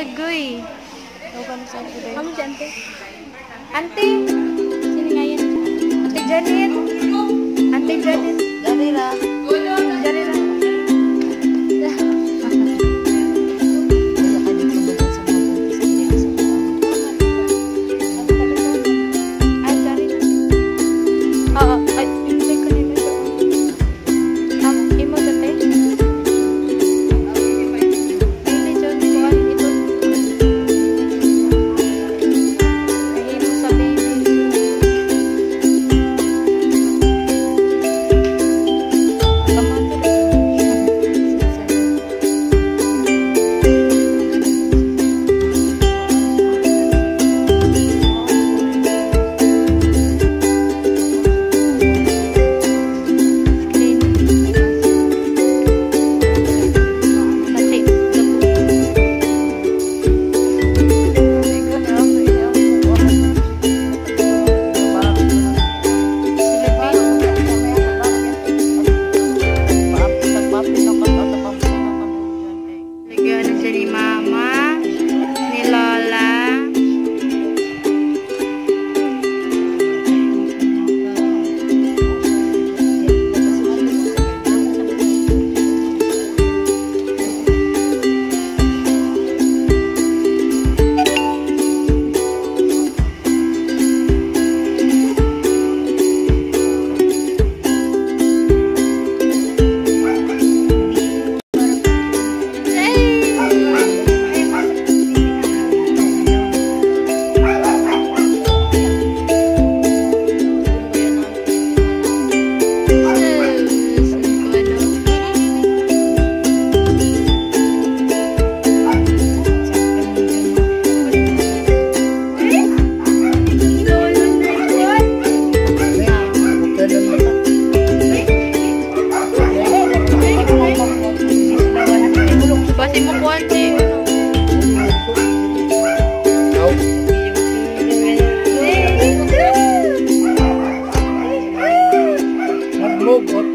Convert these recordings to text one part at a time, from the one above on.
Agoy. Huwag sa akin. Kamu si Ante? Ante! Sino nga yan? Ante Janet! Ante Janet! Dari na.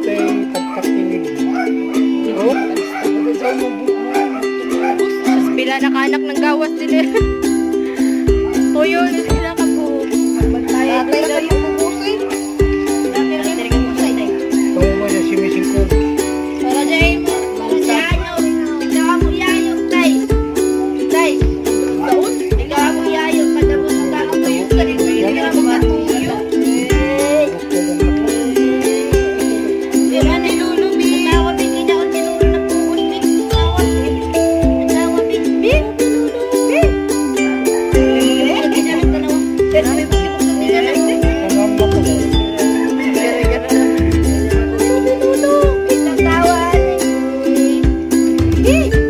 play pagkakinig. Oh? Pila nakanak ng gawas din eh. Hee!